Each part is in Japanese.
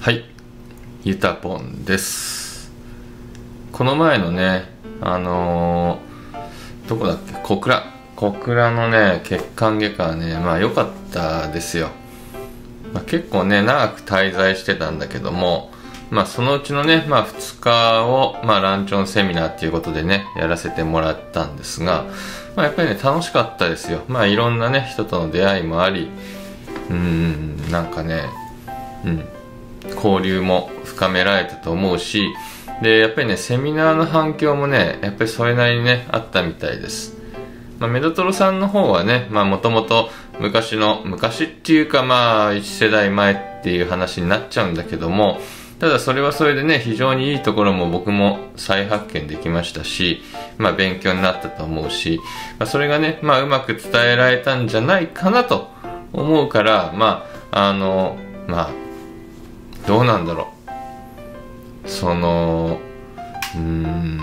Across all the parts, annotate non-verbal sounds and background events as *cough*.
はい。ゆたぽんです。この前のねあのー、どこだっけ？小倉。小倉のね血管外科はねまあ良かったですよ、まあ、結構ね長く滞在してたんだけどもまあそのうちのね、まあ2日を、まあランチョンセミナーっていうことでね、やらせてもらったんですが、まあやっぱりね、楽しかったですよ。まあいろんなね、人との出会いもあり、うん、なんかね、うん、交流も深められたと思うし、で、やっぱりね、セミナーの反響もね、やっぱりそれなりにね、あったみたいです。まあ、メドトロさんの方はね、まあもともと昔の、昔っていうかまあ1世代前っていう話になっちゃうんだけども、ただそれはそれでね、非常にいいところも僕も再発見できましたし、まあ勉強になったと思うし、まあ、それがね、まあうまく伝えられたんじゃないかなと思うから、まあ、あの、まあ、どうなんだろう。そのうーん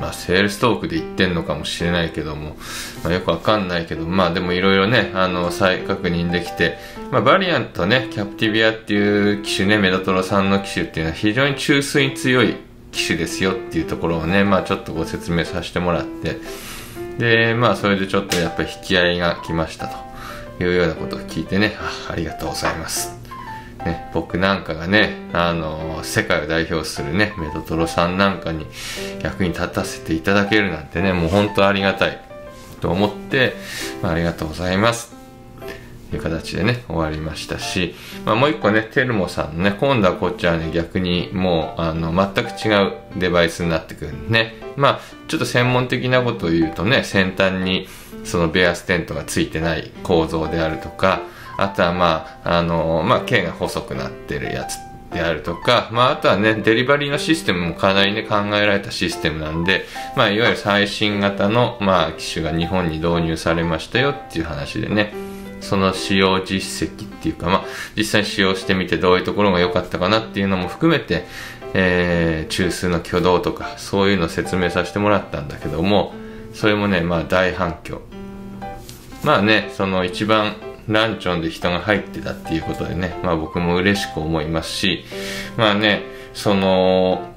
まあセールストークで言ってんのかもしれないけども、まあ、よくわかんないけどまあでもいろいろねあの再確認できて、まあ、バリアントねキャプティビアっていう機種ねメダトロさんの機種っていうのは非常に中枢に強い機種ですよっていうところをねまあちょっとご説明させてもらってでまあそれでちょっとやっぱり引き合いが来ましたというようなことを聞いてねあありがとうございます。ね、僕なんかがね、あの世界を代表するね、メドトロさんなんかに役に立たせていただけるなんてね、もう本当ありがたいと思って、まあ、ありがとうございます。という形でね、終わりましたし、まあ、もう一個ね、テルモさんのね、今度はこっちはね、逆にもう、あの、全く違うデバイスになってくるんでね。まあ、ちょっと専門的なことを言うとね、先端にそのベアステントがついてない構造であるとか、あとはまあ、あの、まあ、剣が細くなってるやつであるとか、まあ、あとはね、デリバリーのシステムもかなりね、考えられたシステムなんで、まあ、いわゆる最新型の、まあ、機種が日本に導入されましたよっていう話でね、その使用実績っていうか、まあ、実際使用してみてどういうところが良かったかなっていうのも含めて、えー、中枢の挙動とか、そういうのを説明させてもらったんだけども、それもね、まあ大反響。まあね、その一番ランチョンで人が入ってたっていうことでね、まあ僕も嬉しく思いますし、まあね、その、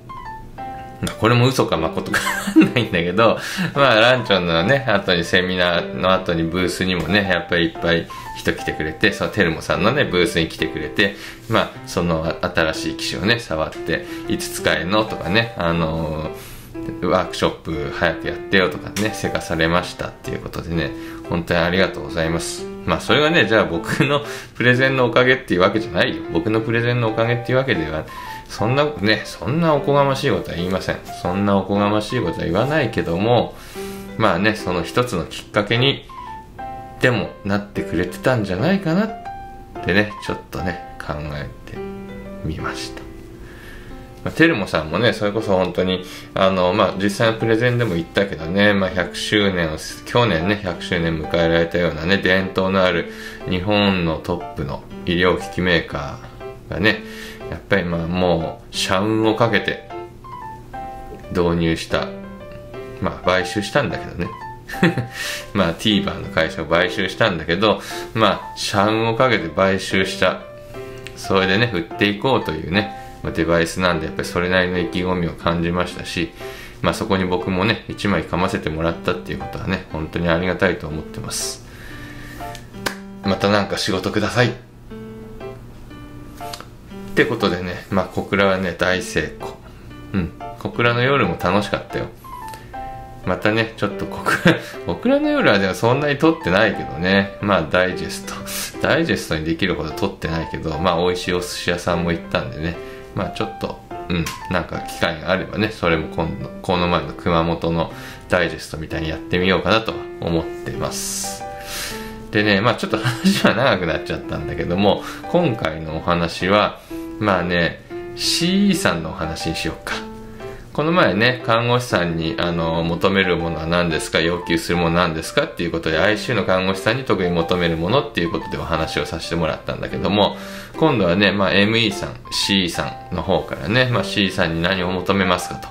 これも嘘か誠かわかんないんだけど、まあランチョンのね、後にセミナーの後にブースにもね、やっぱりいっぱい人来てくれて、そのテルモさんのね、ブースに来てくれて、まあその新しい機種をね、触って、いつ使えるのとかね、あのー、ワークショップ早くやってよとかね、せかされましたっていうことでね、本当にありがとうございます。まあそれがね、じゃあ僕の *laughs* プレゼンのおかげっていうわけじゃないよ。僕のプレゼンのおかげっていうわけでは、そんなね、そんなおこがましいことは言いません。そんなおこがましいことは言わないけども、まあね、その一つのきっかけにでもなってくれてたんじゃないかなってね、ちょっとね、考えてみました。まあ、テルモさんもね、それこそ本当に、あの、まあ、実際のプレゼンでも言ったけどね、まあ、100周年を、去年ね、100周年迎えられたようなね、伝統のある日本のトップの医療機器メーカーがね、やっぱりまあ、もう、社運をかけて導入した、まあ、買収したんだけどね。*laughs* まあ、TVer の会社を買収したんだけど、まあ、社運をかけて買収した。それでね、売っていこうというね、まデバイスなんでやっぱりそれなりの意気込みを感じましたし、まあ、そこに僕もね1枚かませてもらったっていうことはね本当にありがたいと思ってますまた何か仕事くださいってことでねまあ小倉はね大成功うん小倉の夜も楽しかったよまたね、ちょっと小倉、*laughs* 小倉の夜はでもそんなに撮ってないけどね。まあダイジェスト。ダイジェストにできるほど撮ってないけど、まあ美味しいお寿司屋さんも行ったんでね。まあちょっと、うん、なんか機会があればね、それも今度、この前の熊本のダイジェストみたいにやってみようかなとは思ってます。でね、まあちょっと話は長くなっちゃったんだけども、今回のお話は、まあね、CE さんのお話にしようか。この前ね、看護師さんに、あの、求めるものは何ですか、要求するものは何ですかっていうことで、ICU の看護師さんに特に求めるものっていうことでお話をさせてもらったんだけども、今度はね、まあ、ME さん、C さんの方からね、まあ、C さんに何を求めますかと。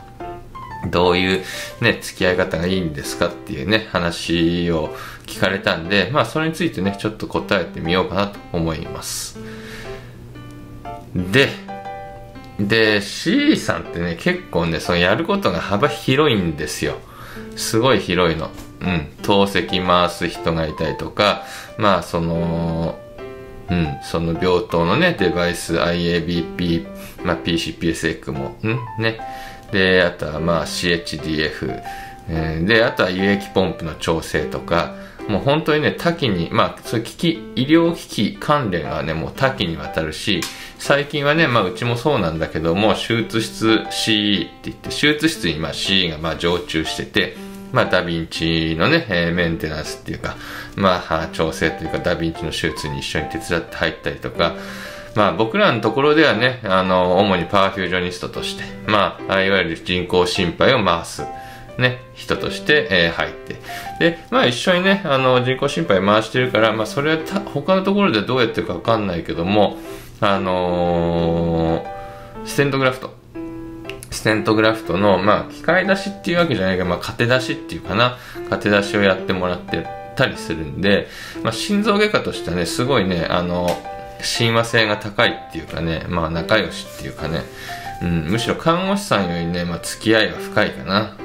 どういうね、付き合い方がいいんですかっていうね、話を聞かれたんで、まあ、それについてね、ちょっと答えてみようかなと思います。で、で C さんってね結構ねそのやることが幅広いんですよ。すごい広いの。うん。透析回す人がいたりとかまあそのうんその病棟のねデバイス IABP、まあ、PCPS エクもうんね。であとはまあ CHDF、えー、であとは輸液ポンプの調整とかもう本当にね多岐にまあそういう危機医療危機関連はねもう多岐にわたるし最近はね、まあ、うちもそうなんだけども、手術室 CE って言って、手術室にまあ CE がまあ常駐してて、まあ、ダヴィンチのね、えー、メンテナンスっていうか、まあ、調整というか、ダヴィンチの手術に一緒に手伝って入ったりとか、まあ、僕らのところではね、あの、主にパーフュージョニストとして、まあ、いわゆる人工心肺を回す、ね、人として、えー、入って。で、まあ一緒にね、あの、人工心肺回してるから、まあそれは他のところでどうやってるかわかんないけども、あのー、ステントグラフト。ステントグラフトの、まあ、機械出しっていうわけじゃないけど、まあ、糧出しっていうかな、糧出しをやってもらってたりするんで、まあ、心臓外科としてはね、すごいね、あの、親和性が高いっていうかね、まあ、仲良しっていうかね、うん、むしろ看護師さんよりね、まあ、付き合いは深いかな。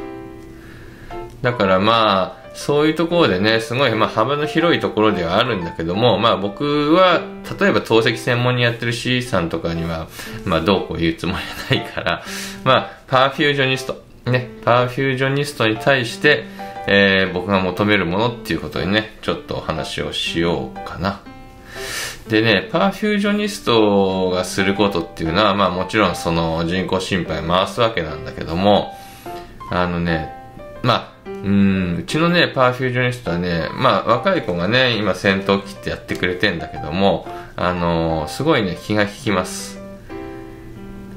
だからまあ、そういうところでね、すごい、まあ、幅の広いところではあるんだけども、まあ、僕は、例えば透析専門にやってる C さんとかには、まあ、どうこう言うつもりはないから、まあ、パーフュージョニスト、ね、パーフュージョニストに対して、えー、僕が求めるものっていうことにね、ちょっとお話をしようかな。でね、パーフュージョニストがすることっていうのは、まあもちろんその人工心肺回すわけなんだけども、あのね、まあ、うん、うちのね、パーフュージョニストはね、まあ、若い子がね、今戦闘機ってやってくれてんだけども、あの、すごいね、気が利きます。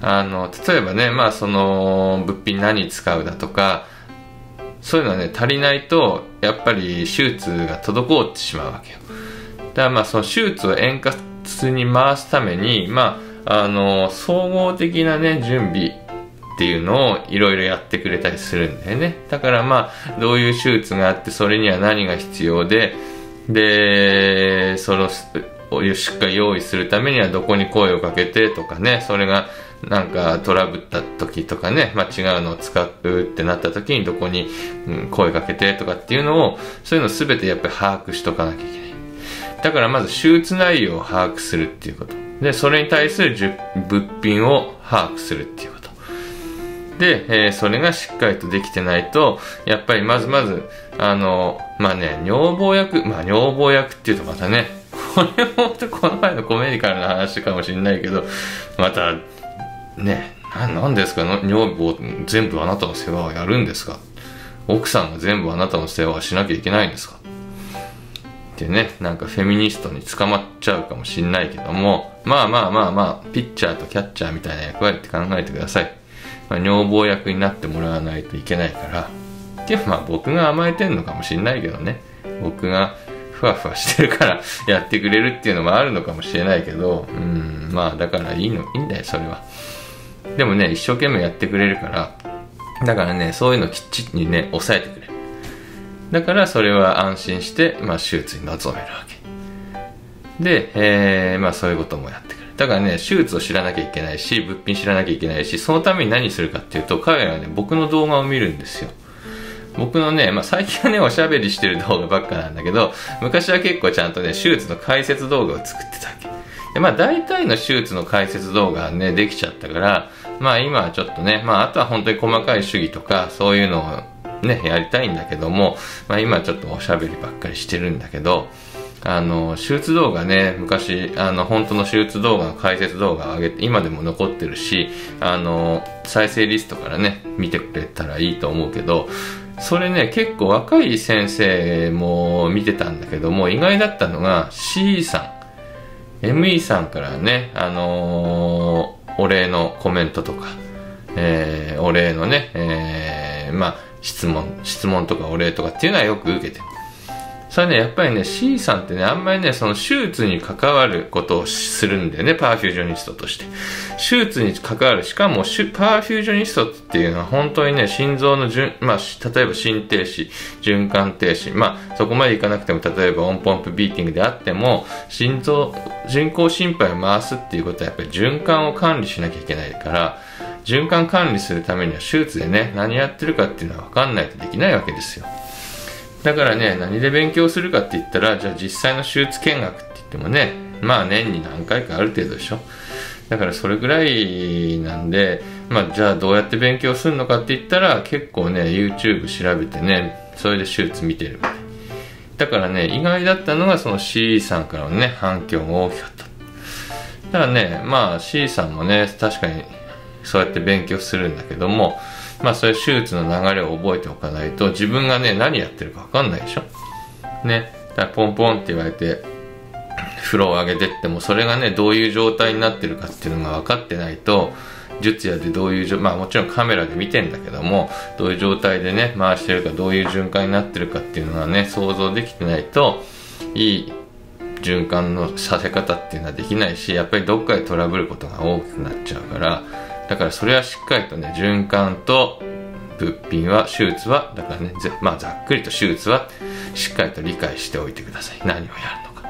あの、例えばね、まあ、その、物品何使うだとか、そういうのはね、足りないと、やっぱり手術が滞ってしまうわけよ。だからまあ、その手術を円滑に回すために、まあ、あの、総合的なね、準備、っていうのをいろいろやってくれたりするんだよね。だからまあ、どういう手術があって、それには何が必要で、で、その、しっかり用意するためにはどこに声をかけてとかね、それがなんかトラブった時とかね、まあ、違うのを使うってなった時にどこに、声かけてとかっていうのを、そういうの全てやっぱり把握しとかなきゃいけない。だからまず手術内容を把握するっていうこと。で、それに対する物品を把握するっていうこと。で、えー、それがしっかりとできてないと、やっぱりまずまず、あの、まあね、女房役、まあ女房役っていうとまたね、これもこの前のコメディカルな話かもしれないけど、また、ね、何ですか女房全部あなたの世話をやるんですか？奥さんが全部あなたの世話をしなきゃいけないんですか？ってね、なんかフェミニストに捕まっちゃうかもしんないけども、まあまあまあまあ、ピッチャーとキャッチャーみたいな役割って考えてください。まあ、女房役になってもらわないといけないから。でもまあ僕が甘えてんのかもしんないけどね。僕がふわふわしてるからやってくれるっていうのもあるのかもしれないけど。うんまあだからいいのいいんだよそれは。でもね一生懸命やってくれるから。だからねそういうのきっちりね抑えてくれ。るだからそれは安心して、まあ、手術に臨めるわけ。で、えー、まあそういうこともやってくれる。だからね、手術を知らなきゃいけないし、物品知らなきゃいけないし、そのために何するかっていうと、彼らはね、僕の動画を見るんですよ。僕のね、まあ、最近はね、おしゃべりしてる動画ばっかなんだけど、昔は結構ちゃんとね、手術の解説動画を作ってたわけ。で、まあ、大体の手術の解説動画はね、できちゃったから、まあ、今はちょっとね、まあ、あとは本当に細かい主義とか、そういうのをね、やりたいんだけども、まあ、今はちょっとおしゃべりばっかりしてるんだけど、あの、手術動画ね、昔、あの、本当の手術動画の解説動画上げて、今でも残ってるし、あの、再生リストからね、見てくれたらいいと思うけど、それね、結構若い先生も見てたんだけども、意外だったのが C さん、ME さんからね、あのー、お礼のコメントとか、えー、お礼のね、えー、まあ、質問、質問とかお礼とかっていうのはよく受けてる。それね、やっぱりね、C さんってね、あんまりね、その手術に関わることをするんだよね、パーフュージョニストとして。手術に関わる、しかも、パーフュージョニストっていうのは本当にね、心臓の順、まあ、例えば心停止、循環停止、まあ、そこまでいかなくても、例えばオンポンプビーティングであっても、心臓、人工心肺を回すっていうことはやっぱり循環を管理しなきゃいけないから、循環管理するためには手術でね、何やってるかっていうのは分かんないとできないわけですよ。だからね、何で勉強するかって言ったら、じゃあ実際の手術見学って言ってもね、まあ年に何回かある程度でしょ。だからそれぐらいなんで、まあじゃあどうやって勉強するのかって言ったら、結構ね、YouTube 調べてね、それで手術見てるだからね、意外だったのがその C さんからのね、反響が大きかった。だからね、まあ C さんもね、確かにそうやって勉強するんだけども、まあそういう手術の流れを覚えておかないと自分がね何やってるか分かんないでしょ？ね。だからポンポンって言われて風呂を上げてってもそれがねどういう状態になってるかっていうのが分かってないと術やでどういうまあもちろんカメラで見てんだけどもどういう状態でね回してるかどういう循環になってるかっていうのがね想像できてないといい循環のさせ方っていうのはできないしやっぱりどっかでトラブることが大きくなっちゃうからだからそれはしっかりとね、循環と物品は、手術は、だからね、まあざっくりと手術はしっかりと理解しておいてください。何をやるのか。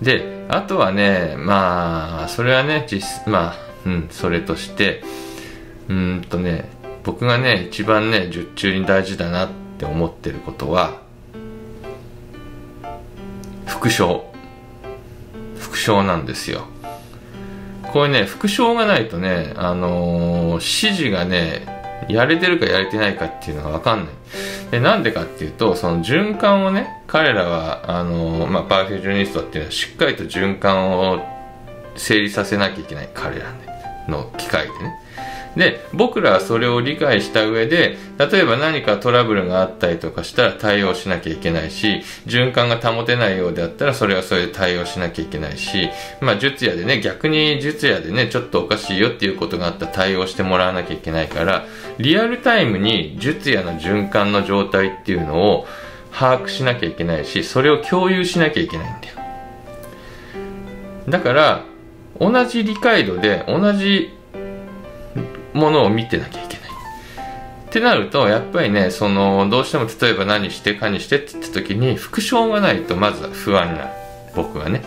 で、あとはね、まあ、それはね、実、まあ、うん、それとして、うんとね、僕がね、一番ね、術中に大事だなって思ってることは、副賞。副賞なんですよ。これね、副賞がないとね、あのー、指示がね、やれてるかやれてないかっていうのがわかんない。で、なんでかっていうと、その循環をね、彼らは、あのー、まあ、パーフュージョニストっていうのはしっかりと循環を整理させなきゃいけない彼らの機械でね。で、僕らはそれを理解した上で、例えば何かトラブルがあったりとかしたら対応しなきゃいけないし、循環が保てないようであったらそれはそれで対応しなきゃいけないし、まあ術屋でね、逆に術屋でね、ちょっとおかしいよっていうことがあったら対応してもらわなきゃいけないから、リアルタイムに術屋の循環の状態っていうのを把握しなきゃいけないし、それを共有しなきゃいけないんだよ。だから、同じ理解度で同じものを見てなきゃいけない。ってなると、やっぱりね、その、どうしても例えば何してかにしてって言った時に、副賞がないとまずは不安になる。僕はね。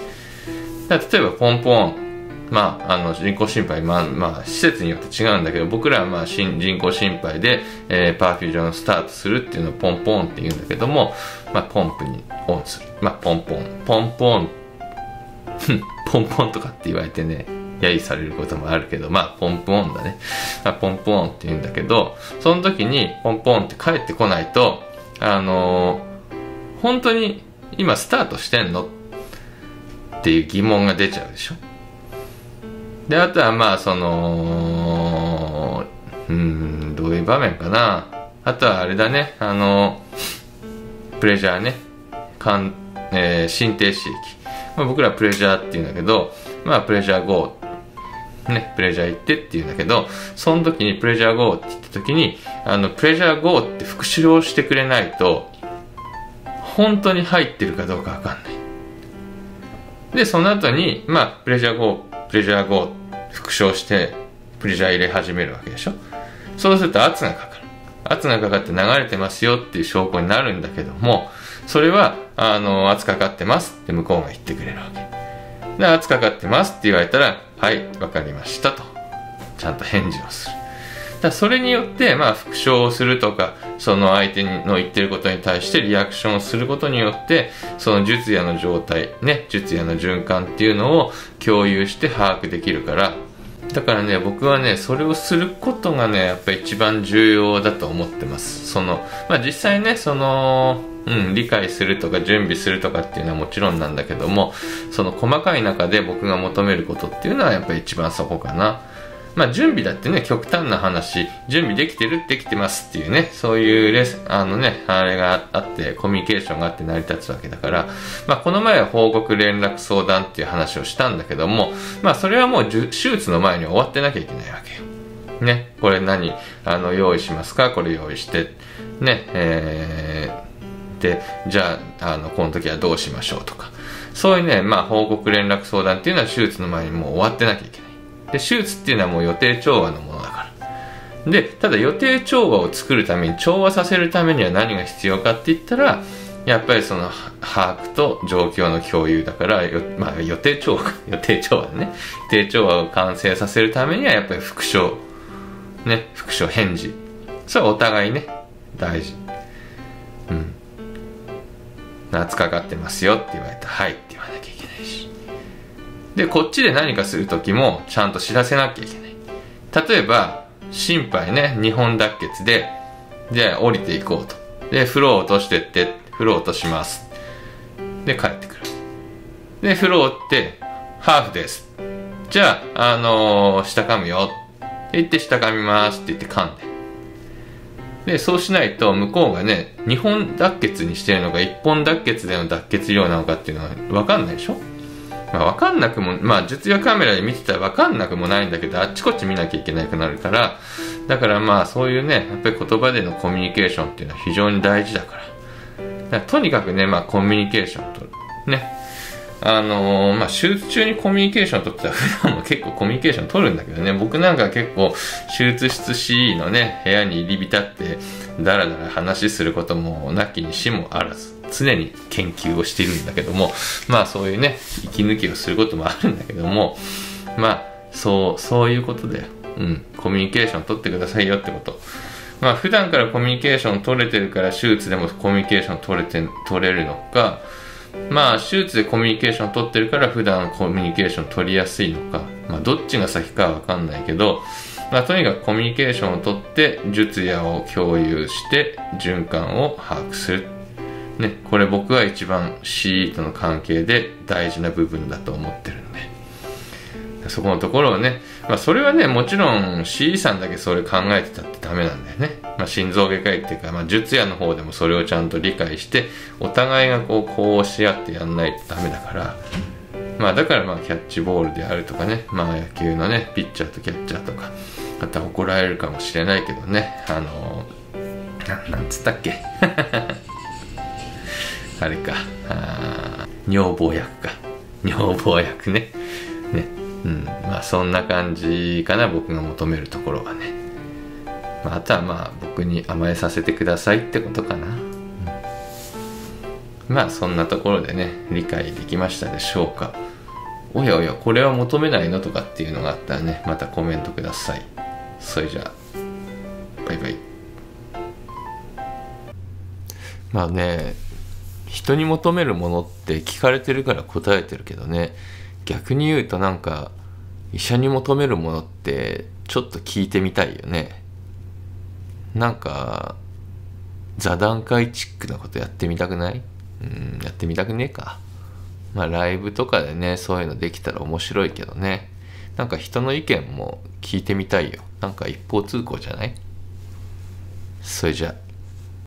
例えばポンポン、まあ、あの、人工心肺、まあ、まあ、施設によって違うんだけど、僕らはまあ、人工心肺で、えー、パーフュージョンスタートするっていうのをポンポンって言うんだけども、まあ、ポンプにオンする。まあ、ポンポン、ポンポン、*laughs* ポンポンとかって言われてね、揶揄されることもあるけど、まあ、ポンポンだね。まあ、ポンポンって言うんだけど、その時にポンポンって帰ってこないと、あのー、本当に今スタートしてんの？っていう疑問が出ちゃうでしょ？で、あとはまあ、その、うん、どういう場面かな？あとはあれだね、あのー、プレジャーね。かんえー、心停止液。まあ、僕らプレジャーって言うんだけど、まあ、プレジャー GO ね、プレジャー行ってって言うんだけど、その時にプレジャー GO って言った時に、あの、プレジャー GO って復習をしてくれないと、本当に入ってるかどうかわかんない。で、その後に、まあ、プレジャー GO、プレジャー GO 復唱して、プレジャー入れ始めるわけでしょ。そうすると圧がかかる。圧がかかって流れてますよっていう証拠になるんだけども、それは、あの、圧かかってますって向こうが言ってくれるわけ。で、圧かかってますって言われたら、はい、わかりましたと。ちゃんと返事をする。だそれによって、まあ、復唱をするとか、その相手の言ってることに対してリアクションをすることによって、その術屋の状態、ね、術屋の循環っていうのを共有して把握できるから、だからね、僕はね、それをすることがね、やっぱ一番重要だと思ってます。その、まあ実際ね、その、うん、理解するとか準備するとかっていうのはもちろんなんだけども、その細かい中で僕が求めることっていうのはやっぱり一番そこかな。まあ準備だってね、極端な話、準備できてるできてますっていうね、そういうレス、あのね、あれがあって、コミュニケーションがあって成り立つわけだから、まあこの前は報告連絡相談っていう話をしたんだけども、まあそれはもう手術の前に終わってなきゃいけないわけよ。ね、これ何、あの、用意しますか？これ用意して、ね、えー、ってじゃああのこの時はどうしましょうとか。そういうね、まあ、報告連絡相談っていうのは手術の前にもう終わってなきゃいけない。で手術っていうのはもう予定調和のものだから。でただ予定調和を作るために調和させるためには何が必要かって言ったらやっぱりその把握と状況の共有だからまあ、予定調和 *laughs* 予定調和ね。予定調和を完成させるためにはやっぱり復唱。ね復唱返事。それはお互いね大事。夏かかってますよって言われたはいって言わなきゃいけないし。でこっちで何かする時もちゃんと知らせなきゃいけない。例えば心肺ね日本脱血でじゃあ降りていこうと。で風呂を落としてって風呂落とします。で帰ってくる。で風呂ってハーフです。じゃああのー、下噛むよ。って言って下噛みますって言って噛んで。でそうしないと向こうがね2本脱血にしてるのか1本脱血での脱血量なのかっていうのは分かんないでしょ？まあ、分かんなくも、まあ、実用カメラで見てたら分かんなくもないんだけど、あっちこっち見なきゃいけなくなるから、だからまあ、そういうね、やっぱり言葉でのコミュニケーションっていうのは非常に大事だから。からとにかくね、まあ、コミュニケーションとね。あのー、まあ、手術中にコミュニケーション取ってたら *laughs* 普段も結構コミュニケーション取るんだけどね、僕なんか結構手術室 CE のね、部屋に入り浸ってダラダラ話することもなきにしもあらず、常に研究をしているんだけども、まあそういうね、息抜きをすることもあるんだけども、まあ、そう、そういうことだよ。うん、コミュニケーション取ってくださいよってこと。まあ普段からコミュニケーション取れてるから手術でもコミュニケーション取れて取れるのかまあ手術でコミュニケーションを取ってるから普段コミュニケーション取りやすいのか。まあどっちが先かはわかんないけどまあとにかくコミュニケーションを取って術野を共有して循環を把握する。ねこれ僕は一番 CE との関係で大事な部分だと思ってるのでそこのところをね、まあ、それはね、もちろん C さんだけそれ考えてたってダメなんだよね。まあ、心臓外科医っていうか、まあ、術野の方でもそれをちゃんと理解して、お互いがこう、こうし合ってやんないとダメだから、まあ、だからまあ、キャッチボールであるとかね、まあ、野球のね、ピッチャーとキャッチャーとか、また怒られるかもしれないけどね、あのー、ななんつったっけ？*laughs* あれか、あ女房役か。女房役ね。ね。うん。まあそんな感じかな僕が求めるところはね、まあ、あとはまあ僕に甘えさせてくださいってことかな、うん、まあそんなところでね理解できましたでしょうか。おやおやこれは求めないのとかっていうのがあったらねまたコメントください。それじゃあバイバイ。まあね人に求めるものって聞かれてるから答えてるけどね。逆に言うとなんか医者に求めるものってちょっと聞いてみたいよね。なんか座談会チックなことやってみたくない？うんやってみたくねえか。まあライブとかでねそういうのできたら面白いけどね。なんか人の意見も聞いてみたいよ。なんか一方通行じゃない？それじゃあ